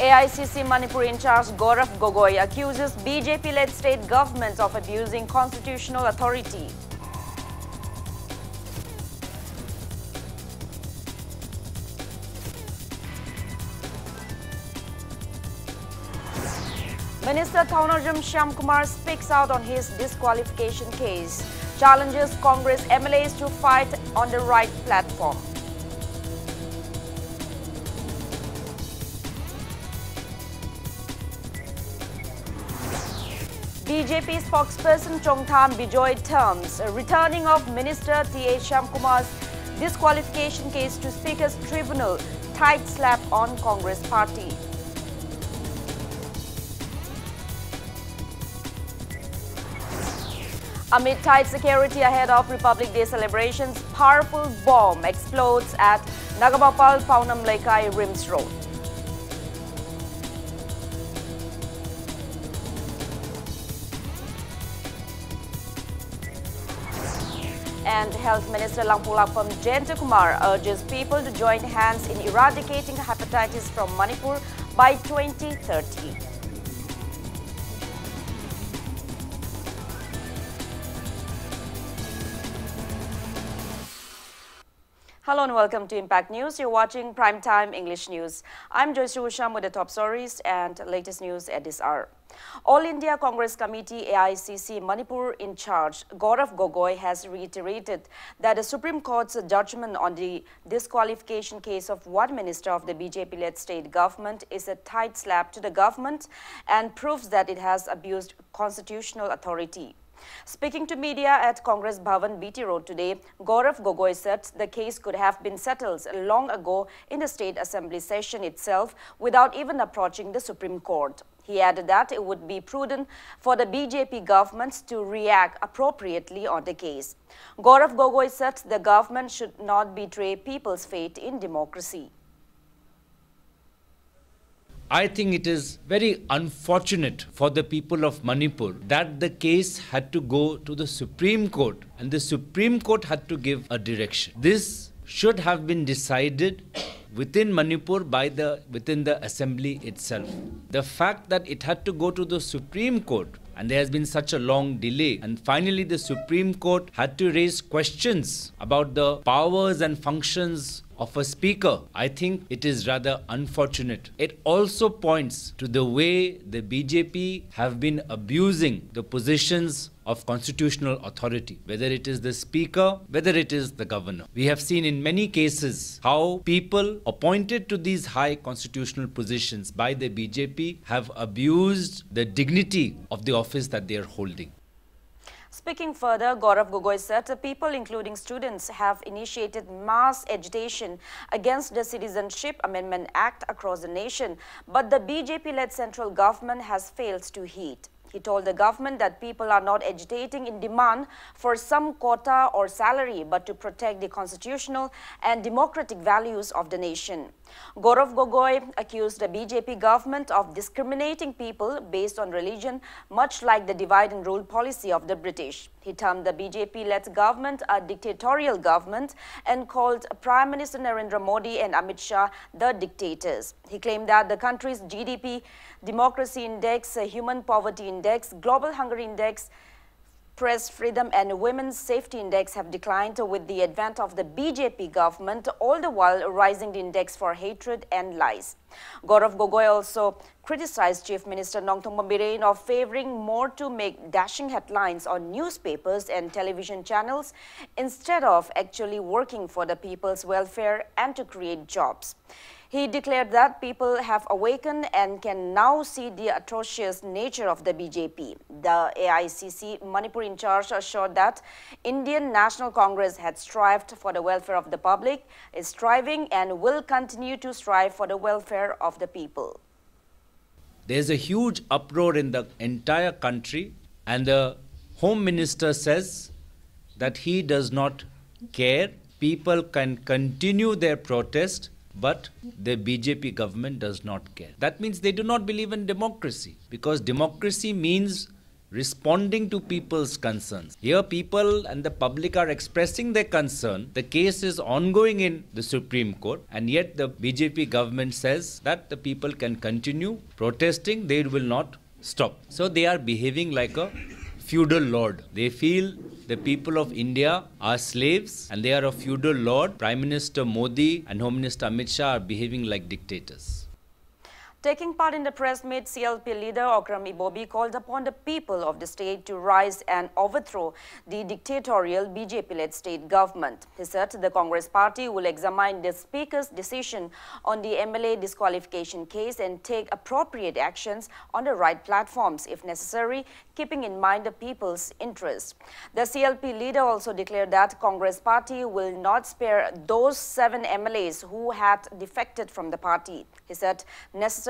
AICC Manipur in charge Gaurav Gogoi accuses BJP-led state government of abusing constitutional authority. Minister Thaunarjam Shyamkumar speaks out on his disqualification case, challenges Congress MLAs to fight on the right platform. BJP spokesperson Chongtham Bijoy terms a returning of Minister T.A. Shyamkumar's disqualification case to Speaker's Tribunal tight slap on Congress party. Amid tight security ahead of Republic Day celebrations, powerful bomb explodes at Nagamapal Paunam Laikai Rims Road. And Health Minister Langpoklakpam Jayantakumar urges people to join hands in eradicating hepatitis from Manipur by 2030. Hello and welcome to Impact News. You're watching Primetime English News. I'm Joyce Usham with the top stories and latest news at this hour. All India Congress Committee AICC Manipur in charge, Gaurav Gogoi has reiterated that the Supreme Court's judgment on the disqualification case of one minister of the BJP-led state government is a tight slap to the government and proves that it has abused constitutional authority. Speaking to media at Congress Bhavan BT Road today, Gaurav Gogoi said the case could have been settled long ago in the State Assembly session itself without even approaching the Supreme Court. He added that it would be prudent for the BJP government to react appropriately on the case. Gaurav Gogoi said the government should not betray people's faith in democracy. I think it is very unfortunate for the people of Manipur that the case had to go to the Supreme Court and the Supreme Court had to give a direction. This should have been decided within Manipur by the within the assembly itself. The fact that it had to go to the Supreme Court and there has been such a long delay and finally the Supreme Court had to raise questions about the powers and functions of a speaker, I think it is rather unfortunate. It also points to the way the BJP have been abusing the positions of constitutional authority, whether it is the speaker, whether it is the governor. We have seen in many cases how people appointed to these high constitutional positions by the BJP have abused the dignity of the office that they are holding. Speaking further, Gaurav Gogoi said the people, including students, have initiated mass agitation against the Citizenship Amendment Act across the nation, but the BJP-led central government has failed to heed. He told the government that people are not agitating in demand for some quota or salary, but to protect the constitutional and democratic values of the nation. Gaurav Gogoi accused the BJP government of discriminating people based on religion, much like the divide and rule policy of the British. He termed the BJP-led government a dictatorial government and called Prime Minister Narendra Modi and Amit Shah the dictators. He claimed that the country's GDP, Democracy Index, Human Poverty Index, Global Hunger Index, Press freedom and women's safety index have declined with the advent of the BJP government, all the while rising the index for hatred and lies. Gaurav Gogoi also criticized Chief Minister Nongthombam Biren of favoring more to make dashing headlines on newspapers and television channels instead of actually working for the people's welfare and to create jobs. He declared that people have awakened and can now see the atrocious nature of the BJP. The AICC Manipur in charge assured that Indian National Congress had strived for the welfare of the public, is striving and will continue to strive for the welfare of the people. There's a huge uproar in the entire country and the Home Minister says that he does not care. People can continue their protest but the BJP government does not care. That means they do not believe in democracy because democracy means responding to people's concerns. Here, people and the public are expressing their concern. The case is ongoing in the Supreme Court, and yet the BJP government says that the people can continue protesting, they will not stop. So they are behaving like a feudal lord. They feel the people of India are slaves and they are a feudal lord. Prime Minister Modi and Home Minister Amit Shah are behaving like dictators. Taking part in the press meet, CLP leader Okram Ibobi called upon the people of the state to rise and overthrow the dictatorial BJP-led state government. He said the Congress party will examine the speaker's decision on the MLA disqualification case and take appropriate actions on the right platforms if necessary, keeping in mind the people's interest. The CLP leader also declared that Congress party will not spare those seven MLAs who had defected from the party. He said necessary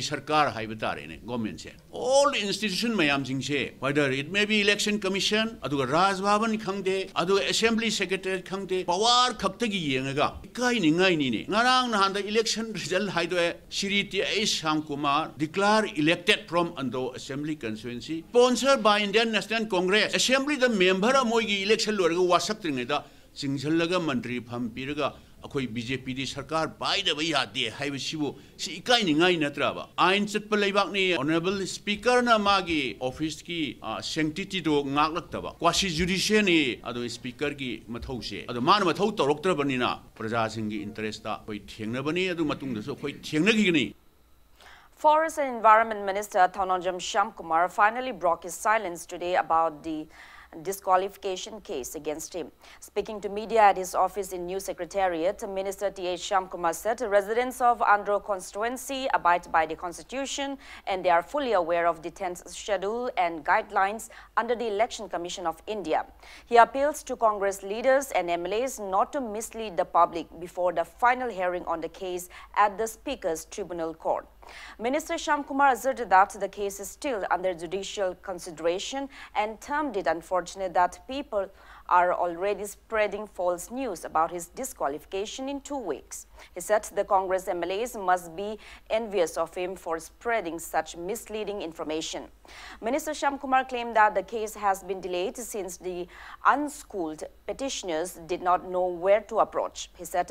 सरकार है government से all institution मैं whether it may be election commission Rajbhavan खादे assembly secretary खादे पवार खत इकाईनी नहा election result है Shri T A Shyam Kumar declared elected from Andro assembly constituency sponsored by Indian National Congress assembly the member मोई election लोरगा वाशप्त्रिंगे दा मंत्री फम पीर अखोई बी जे पी सरकार पादे इकाई नाब आईन चुप लेबाने ऑनरेबल स्पीकर मागे ऑफ़िस की सेंटिटी नाकलब क्वासी जुडिशियने स्पीकर की मौसे मान मौ तौरबनी प्रजा की इंटरेस्टनेंगनी Forest and Environment Minister Thonojam Shyamkumar finally broke his silence today about the disqualification case against him. Speaking to media at his office in New Secretariat, Minister T.H. Shyamkumar said residents of Andro constituency abide by the constitution and they are fully aware of the 10th schedule and guidelines under the Election Commission of India. He appeals to Congress leaders and MLAs not to mislead the public before the final hearing on the case at the Speaker's Tribunal Court. Minister Shyamkumar asserted that the case is still under judicial consideration and termed it unfortunate that people are already spreading false news about his disqualification in two weeks. He said the Congress MLAs must be envious of him for spreading such misleading information. Minister Shyamkumar claimed that the case has been delayed since the unschooled petitioners did not know where to approach. He said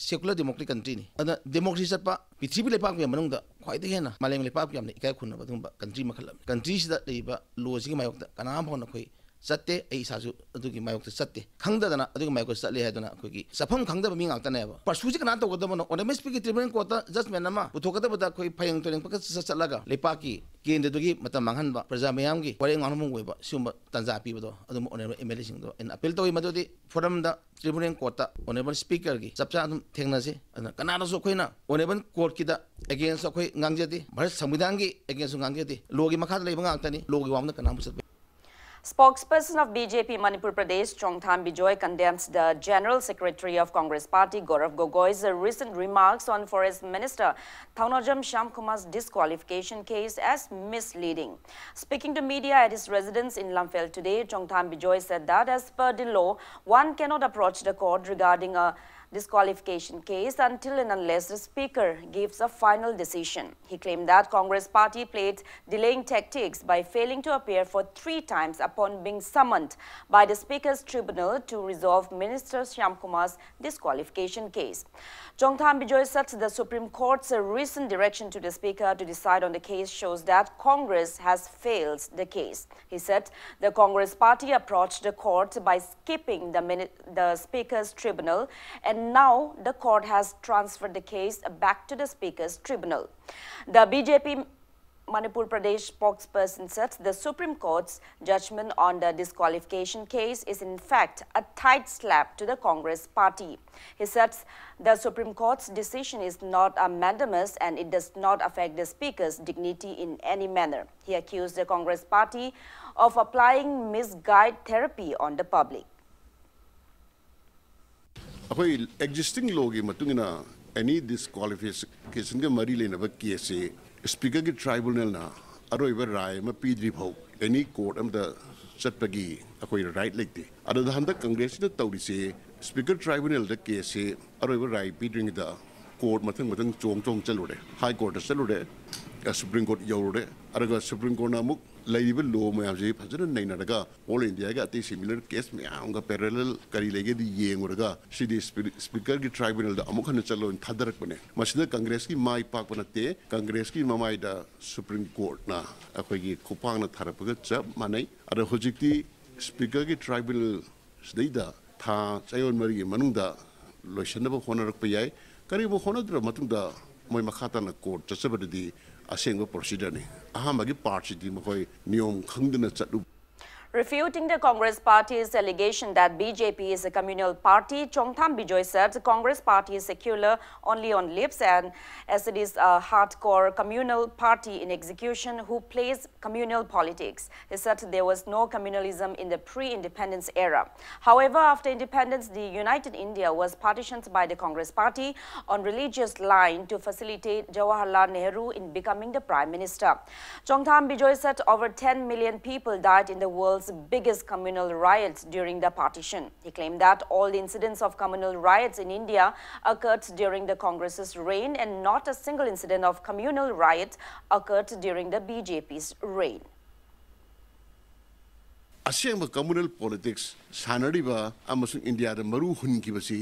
secular democratic country ni ada democracy sat pa pithibi lepak mi manung da khwai de hena maleng lepak mi amne ikai khunna ba thum ba country ma khalam country sida de ba lo jing ma yok da kana phone khoi ꯆꯠꯇꯦ ꯑꯩ ꯏꯁꯥꯁꯨ ꯑꯗꯨꯒꯤ ꯃꯥꯌꯣꯛꯇ ꯆꯠꯇꯦ ꯈꯪꯗꯗꯅ ꯑꯗꯨꯒꯤ ꯃꯥꯌꯣꯛꯇ ꯆꯠꯂꯦ ꯍꯥꯏꯗꯅ ꯑꯩꯈꯣꯏꯒꯤ ꯆꯠꯐꯝ ꯈꯪꯗꯕ ꯃꯤ ꯉꯥꯛꯇꯅꯦꯕ ꯄꯔꯁꯨꯁꯤ ꯀꯅꯥ ꯇꯧꯒꯗꯕꯅꯣ ꯑꯣꯅꯦꯃꯦꯁꯄꯤꯒꯤ ꯇ꯭ꯔꯤꯕꯨꯅꯦꯜ ꯀꯣꯔꯠꯇ ꯖꯁꯃꯦꯟ ꯑꯃ ꯄꯨꯊꯣꯛꯀꯗꯕꯗ ꯑꯩꯈꯣꯏ ꯐꯌꯦꯡ ꯇꯣꯔꯦꯡ ꯄꯛꯀ ꯆꯠꯂꯒ ꯂꯩꯄꯥꯛꯀꯤ ꯀꯦꯟꯗ꯭ꯔꯗꯨꯒꯤ ꯃꯇꯝ ꯃꯥꯡꯍꯟꯕ ꯄ꯭ꯔꯖꯥ ꯃꯌꯥꯝꯒꯤ ꯋꯥꯔꯦꯡ ꯉꯥꯡꯅꯐꯝ ꯑꯣꯏꯕ ꯁꯤꯒꯨꯝꯕ ꯇꯥꯟꯖꯥ ꯄꯤꯕꯗꯣ ꯑꯗꯨꯝ ꯑꯣꯅꯦꯕꯜ ꯑꯦꯝ ꯑꯦꯜ ꯑꯦꯁꯤꯡꯗꯣ ꯑꯩꯅ ꯑꯄꯤꯜ ꯇꯧꯏ ꯃꯗꯨꯗꯤ ꯐꯣꯔꯝꯗ ꯇ꯭ꯔꯤꯕꯨꯅꯦꯜ ꯀꯣꯔꯠꯇ ꯑꯣꯅꯦꯕꯜ ꯁ꯭ꯄꯤꯀꯔꯒꯤ ꯆꯞ ꯆꯥ ꯑꯗꯨꯝ ꯊꯦꯡꯅꯁꯤ ꯑꯗꯨꯅ ꯀꯅꯥꯅꯁꯨ ꯑꯩꯈꯣꯏꯅ ꯑꯣꯅꯦꯕꯜ ꯀꯣꯔꯠꯀꯤꯗ ꯑꯦꯒꯦꯟꯁ ꯑꯩꯈꯣꯏ ꯉꯥꯡꯖꯗꯦ ꯚꯥꯔꯠ ꯁꯪꯕꯤꯙꯥꯟꯒꯤ ꯑꯦꯒꯦꯟꯁꯁꯨ ꯉꯥꯡꯖꯗꯦ ꯂꯣꯒꯤ ꯃꯈꯥꯗ ꯂꯩꯕ ꯉꯥꯛꯇꯅꯤ ꯂꯣꯒꯤ ꯋꯥꯡꯃꯗ ꯀꯅꯥꯝ ꯆꯠꯄ Spokesperson of BJP Manipur Pradesh, Chongtham Bijoy, condemns the General Secretary of Congress Party, Gaurav Gogoi's recent remarks on Forest Minister Thaunojam Shyamkumar's disqualification case as misleading. Speaking to media at his residence in Lamphel today, Chongtham Bijoy said that as per the law, one cannot approach the court regarding a disqualification case until and unless the Speaker gives a final decision. He claimed that Congress party played delaying tactics by failing to appear for three times upon being summoned by the Speaker's tribunal to resolve Minister Shyamkumar's disqualification case. Chongtham Bijoy said the Supreme Court's recent direction to the Speaker to decide on the case shows that Congress has failed the case. He said the Congress party approached the court by skipping the, the Speaker's tribunal and now the court has transferred the case back to the Speaker's tribunal. The BJP Manipur Pradesh spokesperson said the Supreme Court's judgment on the disqualification case is in fact a tight slap to the Congress party. He said the Supreme Court's decision is not a mandamus and it does not affect the Speaker's dignity in any manner. He accused the Congress party of applying misguided therapy on the public. ꯑꯩꯈꯣꯏ ꯑꯦꯛꯖꯤꯁꯇꯤꯡ ꯂꯣꯒꯤ ꯃꯇꯨꯡ ꯏꯟꯅ any ꯗꯤꯁꯀ꯭ꯋꯥꯂꯤꯐꯤꯀꯦꯁꯟꯒ ꯃꯔꯤ ꯂꯩꯅꯕ ꯀꯦꯁꯁꯦ ꯁ꯭ꯄꯤꯀꯔꯒꯤ ꯇ꯭ꯔꯥꯏꯕꯨꯅꯦꯜꯅ ꯑꯔꯣꯏꯕ ꯔꯥꯏ ꯑꯃ ꯄꯤꯗ꯭ꯔꯤ ꯐꯥꯎ any coat ꯑꯃꯗ ꯆꯠꯄꯒꯤ ꯑꯩꯈꯣꯏ ꯔꯥꯏꯠ ꯂꯩꯇꯦ ꯑꯗꯨꯗ ꯍꯟꯗꯛ ꯀꯪꯒ꯭ꯔꯦꯁꯁꯤꯅ ꯇꯧꯔꯤꯁꯦ ꯁ꯭ꯄꯤꯀꯔ ꯇ꯭ꯔꯥꯏꯕꯨꯅꯦꯜꯗ ꯀꯦꯁꯁꯦ ꯑꯔꯣꯏꯕ ꯔꯥꯏ ꯄꯤꯗ꯭ꯔꯤꯉꯩꯗ ꯀꯣꯔꯠ ꯃꯊꯪ ꯃꯊꯪ ꯆꯣꯡ ꯆꯣꯡ ꯆꯠꯂꯨꯔꯦ ꯍꯥꯏ ꯀꯣꯔꯠꯇ ꯆꯠꯂꯨꯔꯦ supreme court yaure araga Supreme Court na muk लाइब लो मैम फजन नईनरग ऑल इंडिया अति सिमिलर केस मैं पेरल कई लेगे येंगे स्पीकर की ट्राइबूनल हन चलो थादरपने कंग्रेस की मा पाप नए कंग्रेस की ममायद सुप्रीम कोर्ट अखोगी खुपांग थारपग चप मानई और हजिटी स्पीकर की ट्राइबूनल था चयोन मरी लोसनब होनरप करीब होनद्रब मैं मखा कोर्ट चचबदी ꯑꯁꯦꯡꯕ ꯄ꯭ꯔꯣꯁꯤꯗꯔꯅꯤ ꯑꯍꯥꯟꯕꯒꯤ ꯄꯥꯔꯠꯁꯤꯗꯤ ꯃꯈꯣꯏ ꯅꯤꯌꯣꯝ ꯈꯪꯗꯅ ꯆꯠꯂꯨ Refuting the Congress party's allegation that BJP is a communal party, Chongtham Bijoy said the Congress party is secular only on lips and as it is a hardcore communal party in execution who plays communal politics. He said there was no communalism in the pre-independence era. However, after independence, the United India was partitioned by the Congress party on religious line to facilitate Jawaharlal Nehru in becoming the prime minister. Chongtham Bijoy said over 10 million people died in the world Nepal's biggest communal riots during the partition. He claimed that all incidents of communal riots in India occurred during the Congress's reign and not a single incident of communal riot occurred during the BJP's reign. Asyang communal politics सानी भयो India र मरु हुन् कि पछि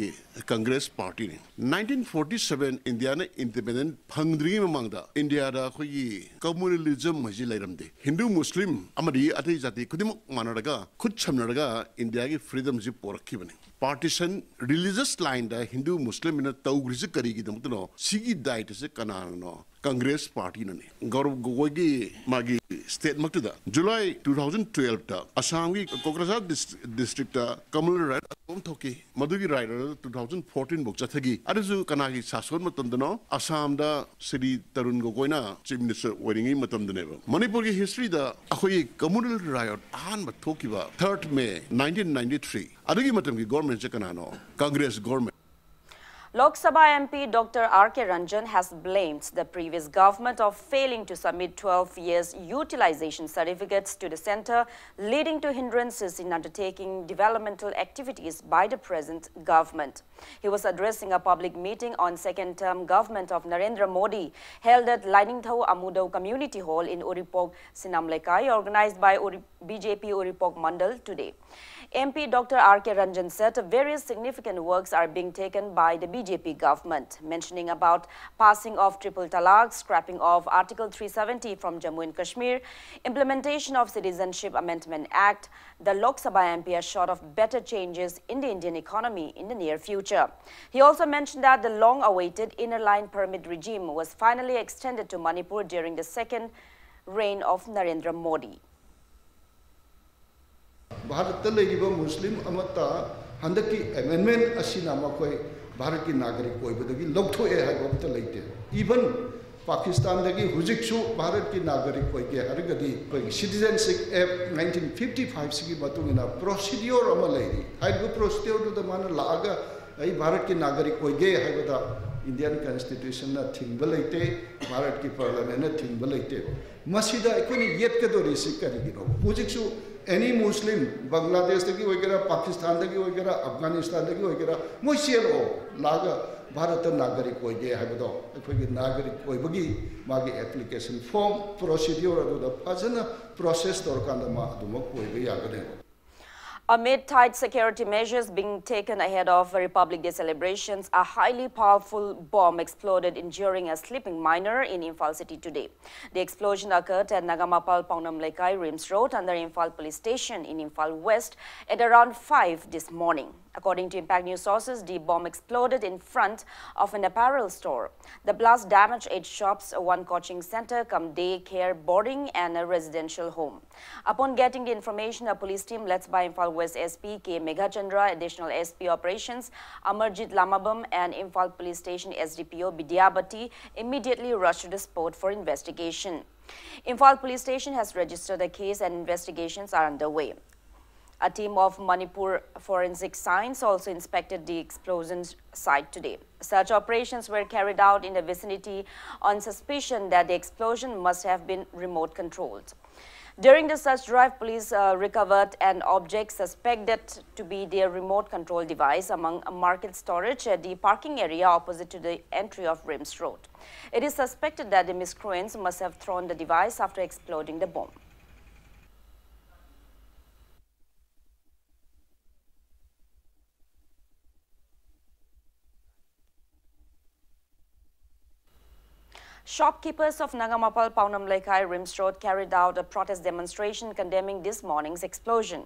Congress party nineteen forty seven India नै independent फङ्ग्रिमा मग्दा। India र खोइ कम्युनिलिजम हैजी लैरम हिन्दु मुस्लिम अमरि अथ जाति खुद मानडा खुद छमडा इन्डिया कि फ्रिडम चाहिँ पोरखि भने पार्टिसन रिलिजियस लाइन त हिन्दु मुस्लिम होइन तौग्री चाहिँ करिकी त सिगी सिकी दायित्व चाहिँ कनाल कङ्ग्रेस पार्टी नै। गौरव गोगोई मागी स्टेट मात्रै जुलाई टु थाउजन्ड टुवेल्भ त आसाम कि Kokrajhar district district Kamal right ꯑꯃ ꯊꯣꯛꯈꯤ ꯃꯗꯨꯒꯤ ꯔꯥꯏꯠ ꯑꯗꯨ ꯇꯨ ꯊꯥꯎꯖꯟ ꯐꯣꯔꯇꯤꯟ ꯐꯥꯎ ꯆꯠꯊꯈꯤ ꯑꯗꯨꯁꯨ ꯀꯅꯥꯒꯤ ꯁꯥꯁꯣꯟ ꯃꯇꯝꯗꯅꯣ ꯑꯁꯥꯝꯗ ꯁ꯭ꯔꯤ ꯇꯔꯨꯟ ꯒꯣꯒꯣꯏꯅ ꯆꯤꯐ ꯃꯤꯅꯤꯁꯇꯔ ꯑꯣꯏꯔꯤꯉꯩ ꯃꯇꯝꯗꯅꯦꯕ ꯃꯅꯤꯄꯨꯔꯒꯤ ꯍꯤꯁꯇ꯭ꯔꯤꯗ ꯑꯩꯈꯣꯏꯒꯤ ꯀꯝꯃꯨꯅꯦꯜ ꯔꯥꯏꯠ ꯑꯍꯥꯟꯕ ꯊꯣꯛꯈꯤꯕ ꯊꯔꯠ ꯃꯦ ꯅꯥꯏꯟꯇꯤꯟ ꯅꯥꯏꯟꯇꯤ ꯊ꯭ꯔꯤ ꯑꯗꯨꯒꯤ ꯃꯇꯝꯒꯤ ꯒꯣꯔꯃꯦꯟꯁꯦ ꯀꯅꯥꯅꯣ Congress government Lok Sabha MP Dr. R.K. Ranjan has blamed the previous government of failing to submit 12 years utilization certificates to the centre, leading to hindrances in undertaking developmental activities by the present government. He was addressing a public meeting on second-term government of Narendra Modi held at Liningthau Amudau Community Hall in Uripok, Sinamlekai, organized by BJP Uripok Mandal today. MP Dr. R.K. Ranjan said various significant works are being taken by the BJP government, mentioning about passing of triple talaq, scrapping of Article 370 from Jammu and Kashmir, implementation of Citizenship Amendment Act, the Lok Sabha MP short of better changes in the Indian economy in the near future. He also mentioned that the long-awaited inner line permit regime was finally extended to Manipur during the second reign of Narendra Modi. Bharat Muslim अमत हंदक की भारत की नागरिक होबदगी लौथोए है लेते even Pakistan हुजिकसु Bharat की नागरिक होगे हरगदी सिटीजनशिप नाइनटीन फिफ्टी फाइव की मतुंगना प्रोसीड्योर अमा प्रोसीड्योर मान लाग भारत की नागरिक होगे इंडियन कॉन्स्टिट्यूशन थिंब लेते, भारत की पार्लमेंट थिंब लेते। येकदोरीसी कहीं हजिशु एनी मुस्लिम बांग्लादेशरा पाकिस्तान अफ़गानिस्तान मो चेलो लाग, भारत नागरिक होगे है नागरिक होगी मागे एप्लीकेशन फॉर्म प्रोसीड्योर फजन प्रोसेस तौरकान होगा Amid tight security measures being taken ahead of Republic Day celebrations, a highly powerful bomb exploded injuring a sleeping miner in Imphal city today. The explosion occurred at Nagamapal Paunam Lekai Rims Road under Imphal police station in Imphal West at around 5 this morning. According to Impact News sources, the bomb exploded in front of an apparel store. The blast damaged eight shops, one coaching center, come daycare, boarding, and a residential home. Upon getting the information, a police team led by Imphal West SP K. Meghachandra, additional SP operations, Amarjit Lamabam, and Imphal Police Station SDPO Bidyabati immediately rushed to the spot for investigation. Imphal Police Station has registered a case and investigations are underway. A team of Manipur Forensic Science also inspected the explosion site today. Search operations were carried out in the vicinity on suspicion that the explosion must have been remote controlled. During the search drive, police uh, recovered an object suspected to be their remote control device among market storage at the parking area opposite to the entry of Rims Road. It is suspected that the miscreants must have thrown the device after exploding the bomb. Shopkeepers of Nangamapal Paunam Lekai Rims Road carried out a protest demonstration condemning this morning's explosion.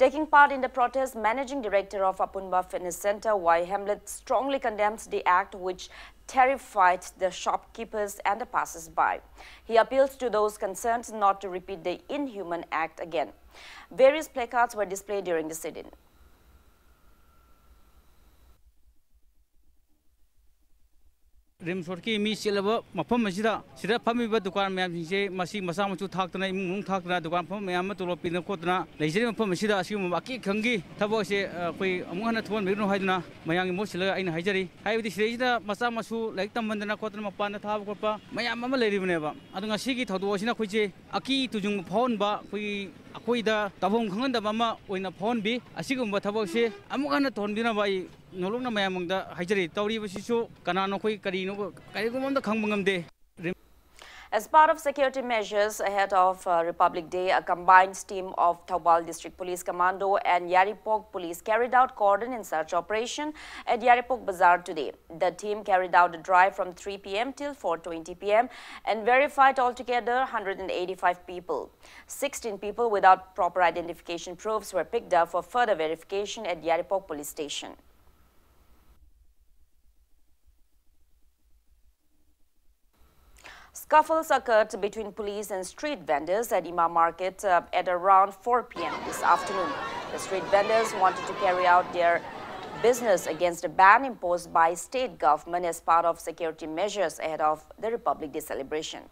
Taking part in the protest, Managing Director of Apunba Fitness Center, Y. Hamlet, strongly condemns the act which terrified the shopkeepers and the passers-by. He appeals to those concerned not to repeat the inhuman act again. Various placards were displayed during the sit-in. Rim road की मी चेलब मफम सिर फमीब दुकान मैं से मसा मचू थाकना इमूंग दुकान फम मैं तोलो पीना खोतना लेजरे मफम अकी खंगी थबो से कोई अमु हन मच मिरनो हाइदना मयांग मो सिल आइन हाइजरी हाइबदि सिरेजना मसा मसु लाइक तमंदना खोतना मपान थाब खोपा मयाम मम लेरिबनेबा अदंगा अकी तुजु phone sina khoije aki tujung phon ba koi ꯑꯩꯈꯣꯏꯗ ꯇꯧꯐꯝ ꯈꯪꯍꯟꯗꯕ ꯑꯃ ꯑꯣꯏꯅ ꯐꯥꯎꯍꯟꯕꯤ ꯑꯁꯤꯒꯨꯝꯕ ꯊꯕꯛꯁꯦ ꯑꯃꯨꯛ ꯍꯟꯅ ꯊꯣꯟꯕꯤꯅꯕ ꯑꯩ ꯅꯣꯂꯨꯛꯅ ꯃꯌꯥꯝꯗ ꯍꯥꯏꯖꯔꯤ ꯇꯧꯔꯤꯕꯁꯤꯁꯨ ꯀꯅꯥꯅꯣ ꯑꯩꯈꯣꯏ ꯀꯔꯤꯅꯣ ꯀꯔꯤꯒꯨꯝꯕ ꯑꯝꯇ ꯈꯪꯕ ꯉꯝꯗꯦ As part of security measures ahead of uh, Republic Day, a combined team of Thoubal District Police Commando and Yaripok Police carried out cordon and search operation at Yaripok Bazaar today. The team carried out a drive from 3 p.m. till 4.20 p.m. and verified altogether 185 people. 16 people without proper identification proofs were picked up for further verification at Yaripok Police Station. Scuffles occurred between police and street vendors at Ima Market uh, at around 4 p.m. this afternoon. The street vendors wanted to carry out their business against a ban imposed by state government as part of security measures ahead of the Republic Day celebration.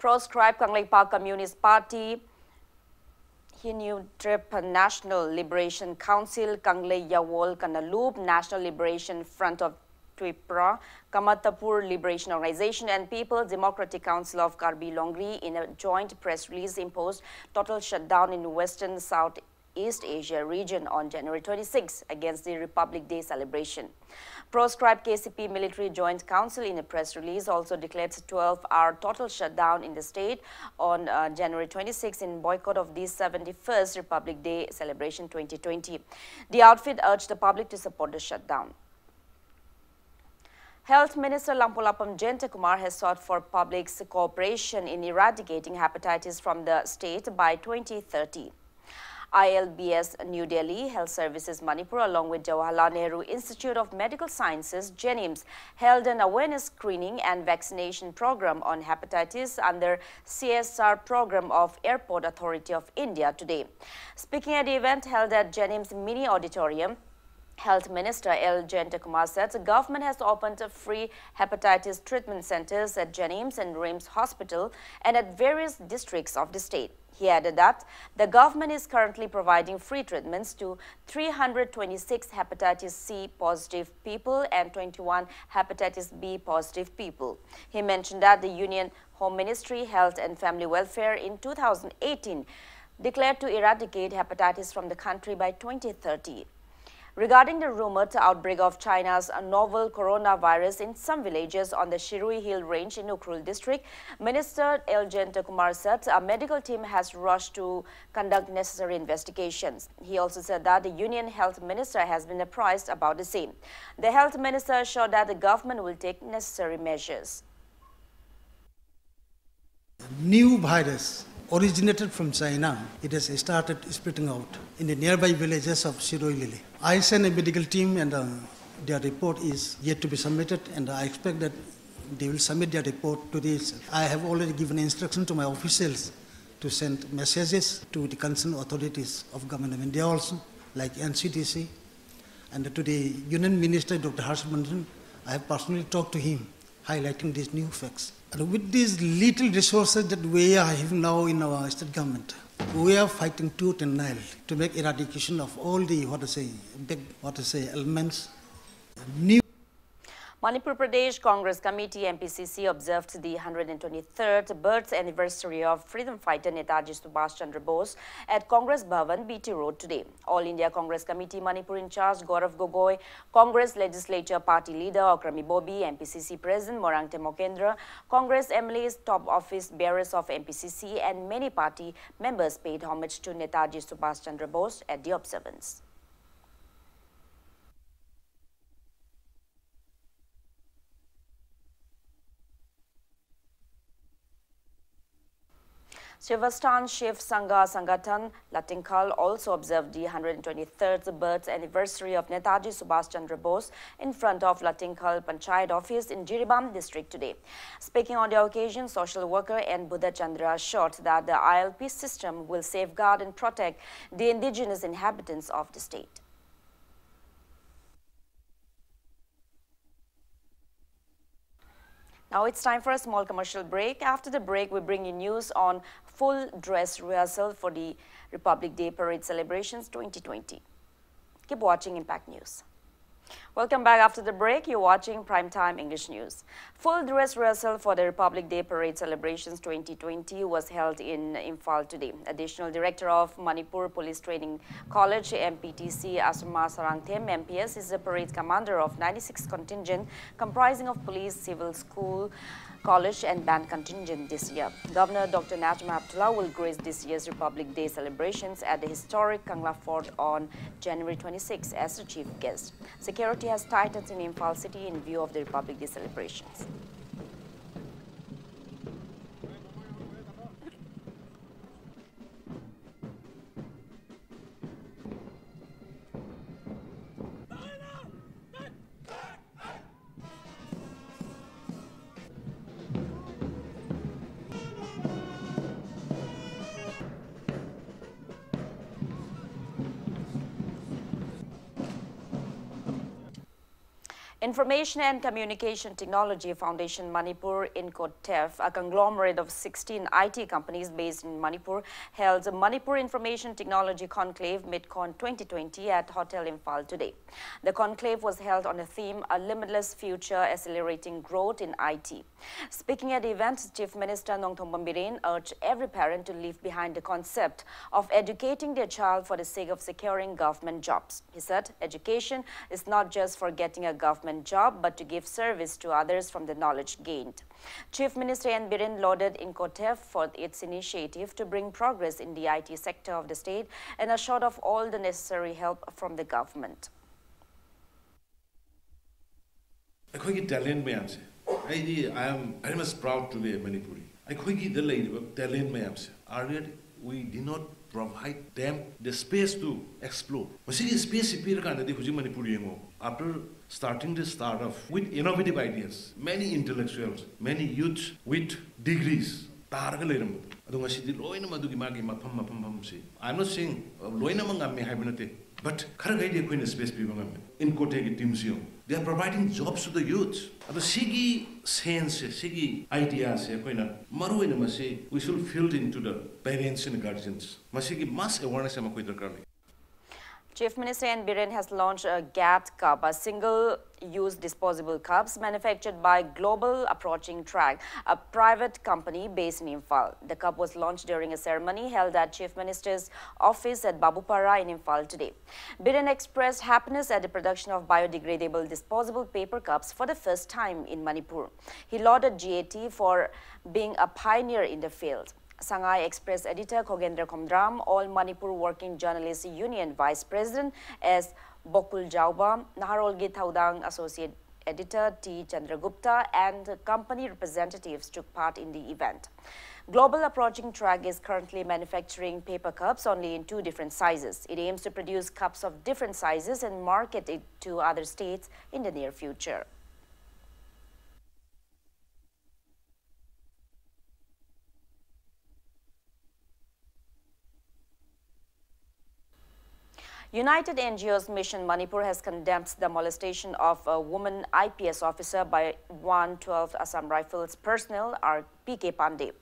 Proscribed Park Communist Party, Hinu Trip National Liberation Council, Kanglei Yawol Kanalup National Liberation Front of Tripura, Kamatapur Liberation Organization and People's Democratic Council of Karbi Longri in a joint press release imposed total shutdown in Western South East Asia region on January 26 against the Republic Day celebration. Proscribed KCP Military Joint Council in a press release also declared 12-hour total shutdown in the state on uh, January 26 in boycott of the 71st Republic Day celebration 2020. The outfit urged the public to support the shutdown. Health Minister Langpoklakpam Jayantakumar has sought for public's cooperation in eradicating hepatitis from the state by 2030. ILBS New Delhi Health Services Manipur along with Jawaharlal Nehru Institute of Medical Sciences JNIMS held an awareness screening and vaccination program on hepatitis under CSR program of Airport Authority of India today. Speaking at the event held at JNIMS Mini Auditorium, Health Minister L. Jayantakumar said the government has opened free hepatitis treatment centers at JNIMS and RIMS Hospital and at various districts of the state. He added that the government is currently providing free treatments to 326 hepatitis C positive people and 21 hepatitis B positive people. He mentioned that the Union Home Ministry, Health and Family Welfare in 2018 declared to eradicate hepatitis from the country by 2030. Regarding the rumored outbreak of China's novel coronavirus in some villages on the Shirui Hill Range in Ukhrul district, Minister Elgen Kumar said a medical team has rushed to conduct necessary investigations. He also said that the Union Health Minister has been apprised about the same. The Health Minister assured that the government will take necessary measures. New virus originated from China. It has started spreading out in the nearby villages of Shiroi Lili. I sent a medical team and uh, their report is yet to be submitted and I expect that they will submit their report to this. I have already given instruction to my officials to send messages to the concerned authorities of government of India also, like NCDC, and to the Union Minister, Dr. Harsh Harshvardhan. I have personally talked to him, highlighting these new facts. And with these little resources that we having now in our state government, we are fighting tooth and nail to make eradication of all the, what to say, big, what to say, elements, new Manipur Pradesh Congress Committee MPCC observed the 123rd birth anniversary of freedom fighter Netaji Subhash Chandra Bose at Congress Bhavan, BT Road today. All India Congress Committee Manipur in charge Gaurav Gogoi, Congress Legislature Party Leader Okram Ibobi, MPCC President Moirangthem Okendra, Congress MLAs, top office bearers of MPCC and many party members paid homage to Netaji Subhash Chandra Bose at the observance. Shivastan Shiv Sangha Sangathan Latinkhal also observed the 123rd birth anniversary of Netaji Subhash Chandra Bose in front of Latinkhal Panchayat office in Jiribam district today. Speaking on the occasion, social worker and Buddha Chandra assured that the ILP system will safeguard and protect the indigenous inhabitants of the state. Now it's time for a small commercial break. After the break, we bring you news on full dress rehearsal for the Republic Day Parade celebrations 2020. Keep watching Impact News. Welcome back after the break. You're watching Primetime English News. Full dress rehearsal for the Republic Day Parade celebrations 2020 was held in Imphal today. Additional Director of Manipur Police Training College, MPTC Asuma Sarangthem, MPS, is the parade commander of 96 contingent comprising of police, civil school, college and band contingent this year. Governor Dr. Najma Heptulla will grace this year's Republic Day celebrations at the historic Kangla Fort on January 26 as the chief guest. Has tightened in Imphal city in view of the Republic Day celebrations. Information and Communication Technology Foundation Manipur Incotef, a conglomerate of 16 IT companies based in Manipur, held the Manipur Information Technology Conclave MidCon 2020 at Hotel Imphal today. The conclave was held on the theme A Limitless Future Accelerating Growth in IT. Speaking at the event, Chief Minister Nongthombam Biren urged every parent to leave behind the concept of educating their child for the sake of securing government jobs. He said education is not just for getting a government job, but to give service to others from the knowledge gained. Chief Minister N. Biren lauded Incotef for its initiative to bring progress in the IT sector of the state and assured of all the necessary help from the government. ꯑꯩꯈꯣꯏꯒꯤ talent ꯃꯌꯥꯝꯁꯦ ꯑꯩꯗꯤ I M very ꯃꯁ proud to B Manipuri ꯑꯩꯈꯣꯏꯒꯤꯗ ꯂꯩꯔꯤꯕ talent ꯃꯌꯥꯝꯁꯦ ꯑꯥꯔꯤꯌꯔ ꯋꯤ ꯗꯤ not provide them the space to explore. ꯃꯁꯤꯒꯤ ꯁ꯭ꯄꯦꯁꯁꯤ ꯄꯤꯔꯀꯥꯟꯗꯗꯤ ꯍꯧꯖꯤꯛ ꯃꯅꯤꯄꯨꯔ ꯌꯦꯡꯉꯣ after starting to start off with innovative ideas. Many intellectuals, many youths with degrees. I'm not saying uh, loina mang ammi hai binate, but khara gaye dia koi space bhi mang ammi. In kote ki teamsio, they are providing jobs to the youths. Ado sigi sense, sigi ideas ya koi na we should fill into the parents and guardians. Masi ki mass awareness. Chief Minister N. Biren has launched a GAT Cup, a single-use disposable cups manufactured by Global Approaching Track, a private company based in Imphal. The cup was launched during a ceremony held at Chief Minister's office at Babupara in Imphal today. Biren expressed happiness at the production of biodegradable disposable paper cups for the first time in Manipur. He lauded GAT for being a pioneer in the field. Sangai Express editor Khogendra Khomdram, All Manipur Working Journalists Union Vice President S. Bokul Jauba, Naharolgi Thaudang Associate Editor T. Chandragupta and company representatives took part in the event. Global Approaching Track is currently manufacturing paper cups only in two different sizes. It aims to produce cups of different sizes and market it to other states in the near future. United NGOs Mission Manipur has condemned the molestation of a woman IPS officer by 112 Assam Rifles personnel, PK Pandey.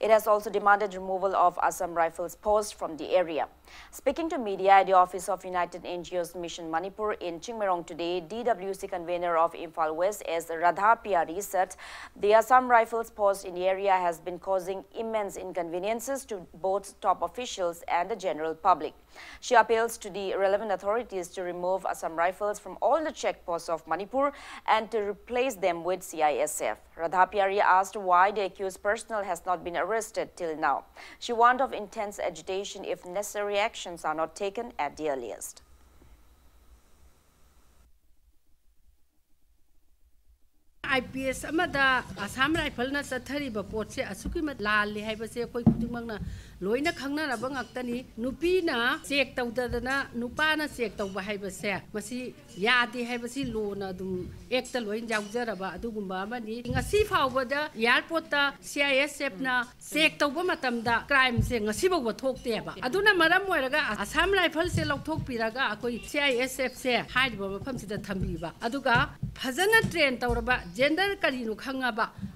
It has also demanded removal of Assam Rifles post from the area. Speaking to media at the office of United NGOs Mission Manipur in Chingmerong today, DWC convener of Imphal West S. Radha Piari said the Assam Rifles post in the area has been causing immense inconveniences to both top officials and the general public. She appeals to the relevant authorities to remove Assam Rifles from all the checkposts of Manipur and to replace them with CISF. Radha Piari asked why the accused personnel has not been arrested till now. She warned of intense agitation if necessary actions are not taken at the earliest. IPS amada Assam rifle na chathariba potse asuki mat lalli ꯂꯣꯏꯅ ꯈꯪꯅꯔꯕ ꯉꯥꯛꯇꯅꯤ ꯅꯨꯄꯤꯅ check ꯇꯧꯗꯗꯅ ꯅꯨꯄꯥꯅ check ꯇꯧꯕ ꯍꯥꯏꯕꯁꯦ ꯃꯁꯤ ꯌꯥꯗꯦ ꯍꯥꯏꯕꯁꯤ ꯂꯣꯅ ꯑꯗꯨꯝ ꯑꯦꯛꯇ ꯂꯣꯏ ꯌꯥꯎꯖꯔꯕ ꯑꯗꯨꯒꯨꯝꯕ ꯑꯃꯅꯤ ꯉꯁꯤ ꯐꯥꯎꯕꯗ ꯏꯌꯥꯔꯄꯣꯔꯠꯇ ꯁꯤ ꯑꯥꯏ ꯑꯦꯁ ꯑꯦꯐꯅ ꯆꯦꯛ ꯇꯧꯕ ꯃꯇꯝꯗ ꯀ꯭ꯔꯥꯏꯝꯁꯦ ꯉꯁꯤ ꯐꯥꯎꯕ ꯊꯣꯛꯇꯦꯕ ꯑꯗꯨꯅ ꯃꯔꯝ ꯑꯣꯏꯔꯒ ꯑꯁꯥꯝ ꯔꯥꯏꯐꯜꯁꯦ ꯂꯧꯊꯣꯛꯄꯤꯔꯒ ꯑꯩꯈꯣꯏ ꯁꯤ ꯑꯥꯏ ꯑꯦꯁ ꯑꯦꯐꯁꯦ ꯍꯥꯏꯔꯤꯕ ꯃꯐꯝꯁꯤꯗ ꯊꯝꯕꯤꯕ ꯑꯗꯨꯒ ꯐꯖꯅ ꯇ꯭ꯔꯦꯟ ꯇꯧꯔꯕ ꯖꯦꯟꯗꯔ ꯀꯔꯤꯅꯣ ꯈꯪꯉꯕ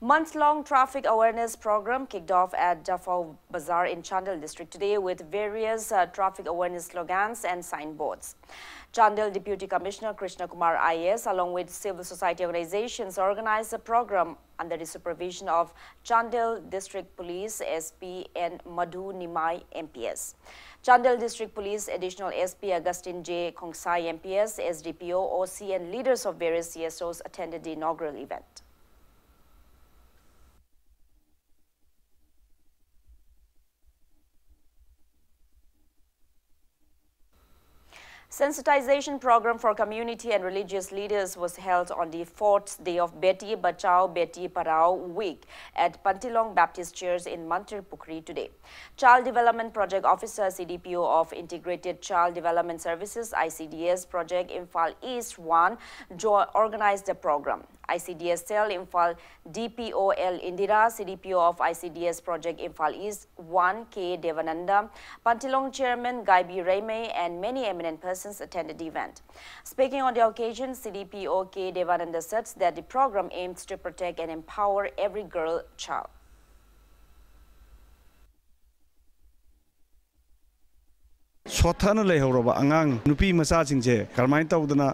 Month-long traffic awareness program kicked off at Jaffa Bazaar in Chandel district today with various uh, traffic awareness slogans and signboards. Chandel Deputy Commissioner Krishna Kumar IS along with civil society organizations organized the program under the supervision of Chandel District Police SP and Madhu Nimai MPS. Chandel District Police Additional SP Augustine J. Kongsai MPS, SDPO, OC and leaders of various CSOs attended the inaugural event. Sensitization program for community and religious leaders was held on the fourth day of Beti Bachao Beti Padhao week at Pantilong Baptist Church in Mantripukhri today. Child Development Project Officer CDPO of Integrated Child Development Services ICDS Project in Imphal East 1 organized the program. ICDS Cell Imphal DPOL Indira, CDPO of ICDS Project Imphal East 1 K Devananda, Pantilong Chairman Guy B. Raime and many eminent persons attended the event. Speaking on the occasion, CDPO K Devananda said that the program aims to protect and empower every girl child. सोथन लेहरब आगाम नुपी मचाचे कमाय तौदना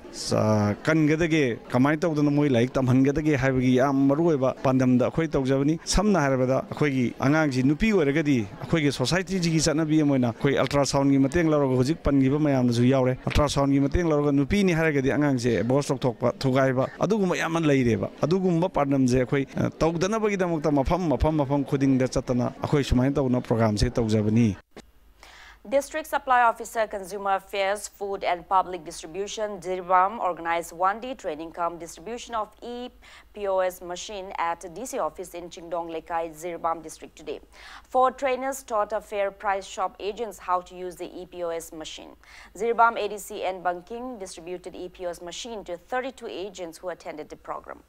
कनगदे कमाय तौदना मोई like तमहनगदे मरुब पांदम अखोई तौजबनी समन हाबद अखोई आगामी अखोई सोसाइटी की चनबी अखोई अल्ट्रासाउंड की मतें लौरग हजिक पनब मैमसु यौरे अल्ट्रासाउंड की मतें लौरग नुपीनी हारगदी एबोस लौथोप थुगाइब अदुगुम यामन लैरेब अखोई तौदनबगीदमक मफम मफम मफम चतना अखोई सुमाय तौना प्रोग्राम से तौजबनी District Supply Officer Consumer Affairs, Food and Public Distribution, Jiribam, organized one-day training come distribution of e-POS machine at DC office in Chingdong Lekai, Jiribam district today. Four trainers taught a fair price shop agents how to use the e-POS machine. Jiribam ADC and Banking distributed e-POS machine to 32 agents who attended the program.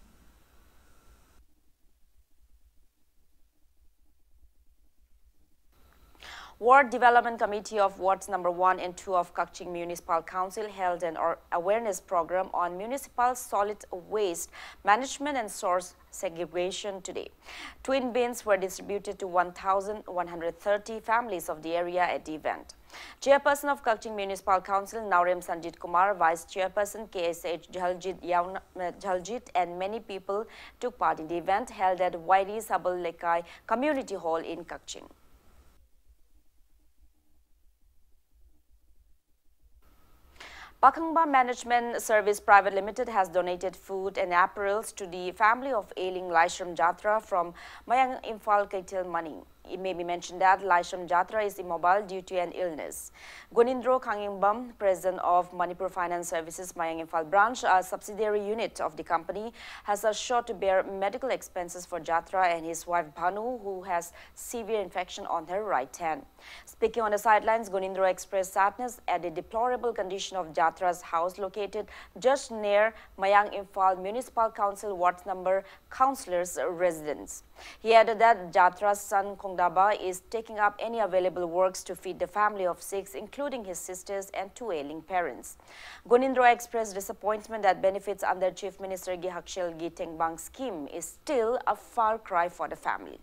Ward Development Committee of Wards number 1 and 2 of Kakching Municipal Council held an awareness program on municipal solid waste management and source segregation today. Twin bins were distributed to 1,130 families of the area at the event. Chairperson of Kakching Municipal Council, Naurem Sanjit Kumar, Vice Chairperson KSH Jaljit, uh, Jaljit and many people took part in the event held at Wairi Sabal Lekai Community Hall in Kakching. Pakhangba Management Service Private Limited has donated food and apparels to the family of ailing Laishram Jatra from Mayang Imphal Kaitil Money. It may be mentioned that Laishram Jatra is immobile due to an illness. Gunindro Kangingbam, president of Manipur Finance Services Mayang branch, a subsidiary unit of the company, has assured to bear medical expenses for Jatra and his wife Bhanu, who has severe infection on her right hand. Speaking on the sidelines, Gunindro expressed sadness at the deplorable condition of Jatra's house located just near Mayang Municipal Council Ward number councillor's residence. He added that Jatra's son Kongdaba is taking up any available works to feed the family of six, including his sisters and two ailing parents. Gunindro expressed disappointment that benefits under Chief Ministergi Hakshelgi Tengbang's scheme is still a far cry for the family.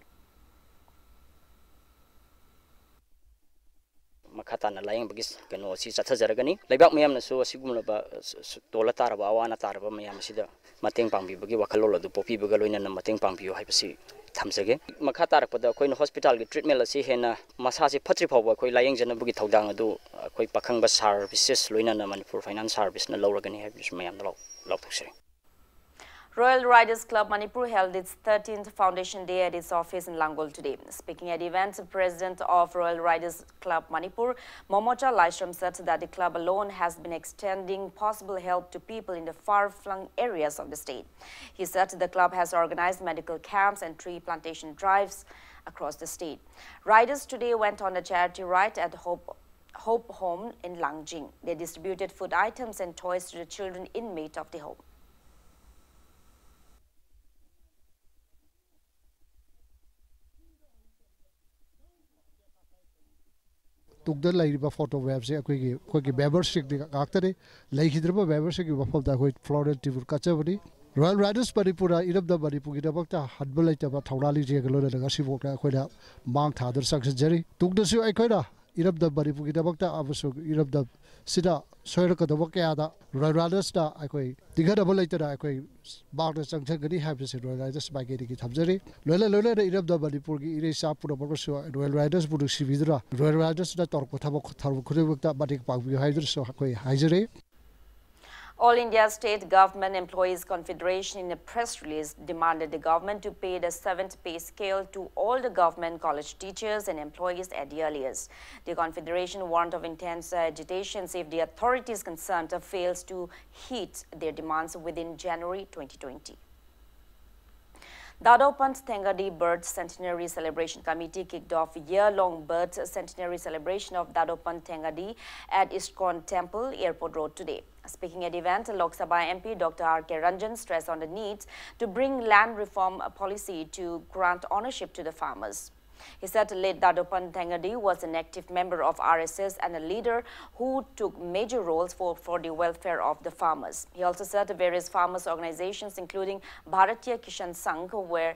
ꯃꯈꯥ ꯇꯥꯅ ꯂꯥꯌꯦꯡꯕꯒꯤ ꯀꯩꯅꯣ ꯑꯁꯤ ꯆꯠꯊꯖꯔꯒꯅꯤ ꯂꯩꯕꯥꯛ ꯃꯌꯥꯝꯅꯁꯨ ꯑꯁꯤꯒꯨꯝꯂꯕ ꯇꯣꯜꯂ ꯇꯥꯔꯕ ꯑꯋꯥ ꯑꯅꯥ ꯇꯥꯔꯕ ꯃꯌꯥꯝ ꯑꯁꯤꯗ ꯃꯇꯦꯡ ꯄꯥꯡꯕꯤꯕꯒꯤ ꯋꯥꯈꯜꯂꯣꯟ ꯑꯗꯨ ꯄꯣꯛꯄꯤꯕꯒ ꯂꯣꯏꯅꯅ ꯃꯇꯦꯡ ꯄꯥꯡꯕꯤꯌꯨ ꯍꯥꯏꯕꯁꯤ ꯊꯝꯖꯒꯦ ꯃꯈꯥ ꯇꯥꯔꯛꯄꯗ ꯑꯩꯈꯣꯏꯅ ꯍꯣꯁꯄꯤꯇꯥꯜꯒꯤ ꯇ꯭ꯔꯤꯠꯃꯦꯟ ꯑꯁꯤ ꯍꯦꯟꯅ ꯃꯁꯥꯁꯤ ꯐꯠꯇ꯭ꯔꯤ ꯐꯥꯎꯕ ꯑꯩꯈꯣꯏ ꯂꯥꯌꯦꯡꯖꯅꯕꯒꯤ ꯊꯧꯗꯥꯡ ꯑꯗꯨ ꯑꯩꯈꯣꯏ ꯄꯥꯈꯪꯕ ꯁꯥꯔꯚꯤꯁꯦꯁ ꯂꯣꯏꯅꯅ ꯃꯅꯤꯄꯨꯔ ꯐꯥꯏꯅꯥꯟꯁ ꯁꯥꯔꯚꯤꯁꯅ ꯂꯧꯔꯒꯅꯤ ꯍꯥꯏꯕꯗꯨꯁꯨ ꯃꯌꯥꯝꯗ ꯂꯥꯎꯊꯣꯛꯆꯔꯤ Royal Riders Club Manipur held its 13th Foundation Day at its office in Langol today. Speaking at the event, President of Royal Riders Club Manipur, Momocha Laishram said that the club alone has been extending possible help to people in the far-flung areas of the state. He said the club has organized medical camps and tree plantation drives across the state. Riders today went on a charity ride at Hope Hope Home in Langjing. They distributed food items and toys to the children inmate of the home. तुगद लाइबा photo वेबसे अखोगी अखोगी बेबर सिक दि गाक्तरे लाइखिद्रब बेबर सिक बफल दा खोई फ्लोरल टिबुर रोयल राइडर्स परिपुरा इरब द बरिपुगी दबक ता हदब लाइतबा थौडाली जे गलो दगा सिबोक मांग थादर सक्स जरी द बरिपुगी अबसु द क्यादा रोयल राइदर्स अिहै माग्न चाहिँ रोयल राइदर्स मकैरी लरम्ब मरै पूर्व रोयल राइदर्स नस रोयल राइडर्स तर खुमती All India State Government Employees Confederation in a press release demanded the government to pay the seventh pay scale to all the government college teachers and employees at the earliest. The Confederation warned of intense agitations if the authorities concerned fails to heed their demands within January 2020. Dattopant Thengadi Birth Centenary Celebration Committee kicked off year-long bird centenary celebration of Dattopant Thengadi at ISKCON Temple, Airport Road today. Speaking at the event, Lok Sabha MP Dr. R.K. Ranjan stressed on the need to bring land reform policy to grant ownership to the farmers. He said late Dattopant Thengadi was an active member of RSS and a leader who took major roles for, for the welfare of the farmers. He also said various farmers organizations, including Bharatiya Kishan Sangh, were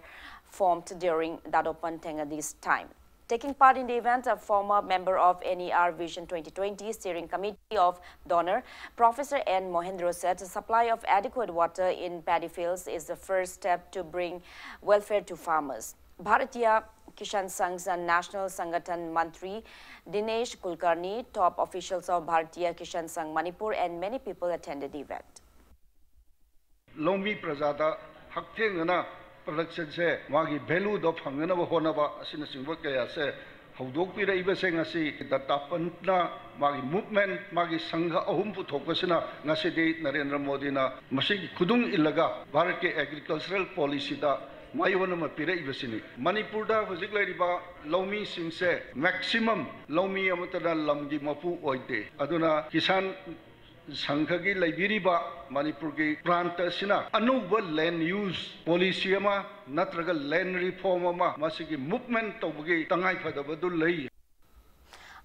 formed during Dattopant Thengadi's time. Taking part in the event, a former member of NER Vision 2020 Steering Committee of DoNER, Professor N. Mohendra said the supply of adequate water in paddy fields is the first step to bring welfare to farmers. Bharatiya Kishan Sangh's National Sangathan Mantri Dinesh Kulkarni, top officials of Bharatiya Kishan Sangh Manipur and many people attended the event. Longmi Prajada Haktengana production se wagi value do phanganaba honaba asina singwa kaya se ꯍꯧꯗꯣꯛꯄꯤꯔꯛꯏꯕꯁꯦ ꯉꯁꯤ ꯗꯠꯇꯥꯄꯟꯅ ꯃꯥꯒꯤ movement ꯃꯥꯒꯤ ꯁꯪꯘ ꯑꯍꯨꯝ ꯄꯨꯊꯣꯛꯄꯁꯤꯅ ꯉꯁꯤꯗꯤ ꯅꯔꯦꯟꯗ꯭ꯔ ꯃꯣꯗꯤꯅ ꯃꯁꯤꯒꯤ ꯈꯨꯗꯨꯡ ꯏꯜꯂꯒ ꯚꯥꯔꯠꯀꯤ agricultural ꯄꯣꯂꯤꯁꯤꯗ ꯃꯥꯏꯌꯣꯟ ꯑꯃ ꯄꯤꯔꯛꯏꯕꯁꯤꯅꯤ ꯃꯅꯤꯄꯨꯔꯗ ꯍꯧꯖꯤꯛ ꯂꯩꯔꯤꯕ ꯂꯧꯃꯤꯁꯤꯡꯁꯦ ꯃꯦꯛꯁꯤꯃꯝ ꯂꯧꯃꯤ ꯑꯃꯠꯇꯅ ꯂꯝꯒꯤ ꯃꯄꯨ ꯑꯣꯏꯗꯦ ꯑꯗꯨꯅ ꯀꯤꯁꯥꯟ ꯁꯪꯘꯒꯤ ꯂꯩꯕꯤꯔꯤꯕ ꯃꯅꯤꯄꯨꯔꯒꯤ ꯄ꯭ꯔꯥꯟꯇ ꯑꯁꯤꯅ ꯑꯅꯧꯕ ꯂꯦꯟ ꯌꯨꯁ ꯄꯣꯂꯤꯁꯤ ꯑꯃ ꯅꯠꯇ꯭ꯔꯒ ꯂꯦꯟ ꯔꯤꯐꯣꯔꯝ ꯑꯃ ꯃꯁꯤꯒꯤ ꯃꯨꯚꯃꯦꯟ ꯇꯧꯕꯒꯤ tangaiphadabadu lei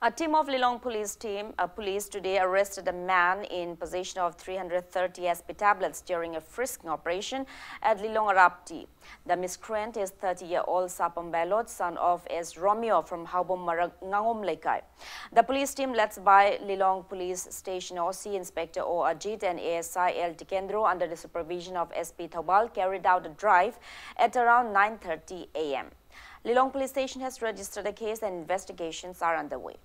A team of Lilong police team, uh, police today arrested a man in possession of 330 SP tablets during a frisking operation at Lilong Arapti. The miscreant is 30-year-old Sapam Belot, son of S. Romeo from Haubom Ngangom Lekai. The police team led by Lilong Police Station OC Inspector O. Ajit and ASI L. Tikendro under the supervision of SP Thoubal carried out a drive at around 9.30 a.m. Lilong Police Station has registered a case and investigations are underway.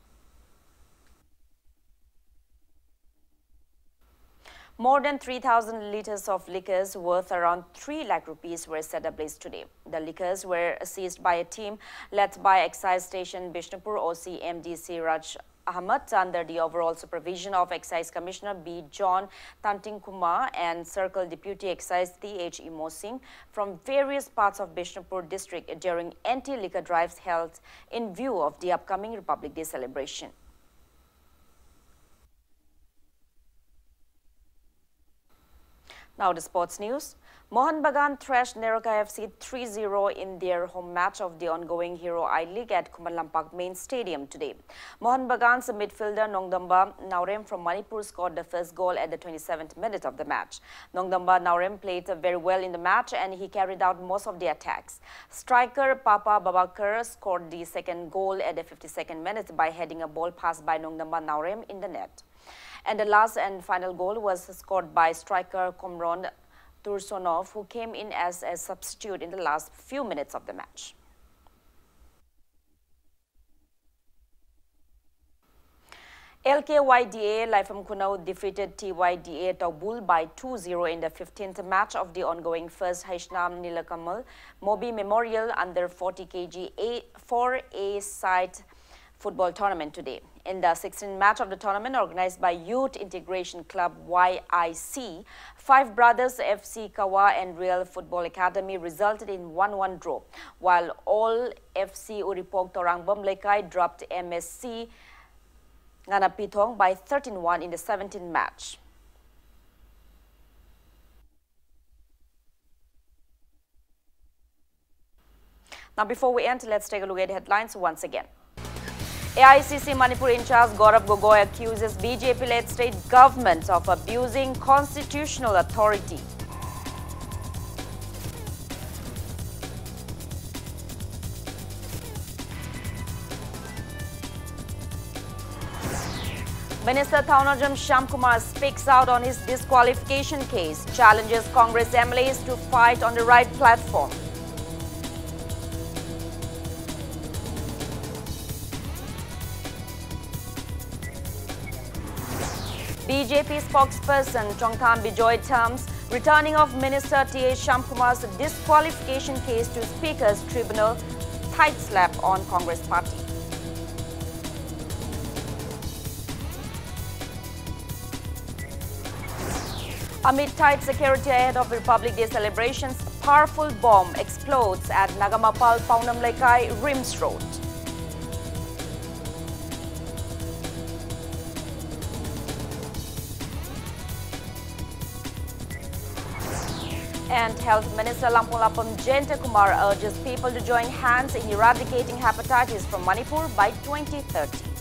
More than 3,000 litres of liquors worth around 3 lakh rupees were set ablaze today. The liquors were seized by a team led by Excise Station Bishnupur OC MD Ahmad under the overall supervision of Excise Commissioner B. John Tanting Kumar and Circle Deputy Excise T.H. Imo Singh from various parts of Bishnupur district during anti-liquor drives held in view of the upcoming Republic Day celebration. Now the sports news. Mohan Bagan thrashed NEROCA FC 3-0 in their home match of the ongoing Hero I-League at Khuman Lampak Main Stadium today. Mohan Bagan's midfielder Nongdamba Naurem from Manipur scored the first goal at the 27th minute of the match. Nongdamba Naurem played very well in the match and he carried out most of the attacks. Striker Papa Babacar scored the second goal at the 52nd minute by heading a ball passed by Nongdamba Naurem in the net. And the last and final goal was scored by striker Komron Tursunov, who came in as a substitute in the last few minutes of the match. LKYDA Laifam Kunau defeated TYDA Taubul by 2-0 in the 15th match of the ongoing first Haishnam Nilakamal Mobi Memorial under 40 kg A 4A side football tournament today. In the 16th match of the tournament organized by Youth Integration Club YIC, Five Brothers FC Kawa and Real Football Academy resulted in 1-1 draw, while all FC Uripok Torangbam Lekai dropped MSC Nganapithong by 13-1 in the 17th match. Now before we end, let's take a look at the headlines once again. AICC Manipur in charge Gaurav Gogoi accuses BJP-led state government of abusing constitutional authority. Minister Thounaojam Shyamkumar speaks out on his disqualification case, challenges Congress MLAs to fight on the right platform. BJP spokesperson Chongtham Bijoy terms returning of Minister T.A. Shyamkumar's disqualification case to Speaker's Tribunal tight slap on Congress party. Amid tight security ahead of Republic Day celebrations, powerful bomb explodes at Nagamapal Paunam Lekai Rims Road. And Health Minister Langpoklakpam Jayanta Kumar urges people to join hands in eradicating hepatitis from Manipur by 2030.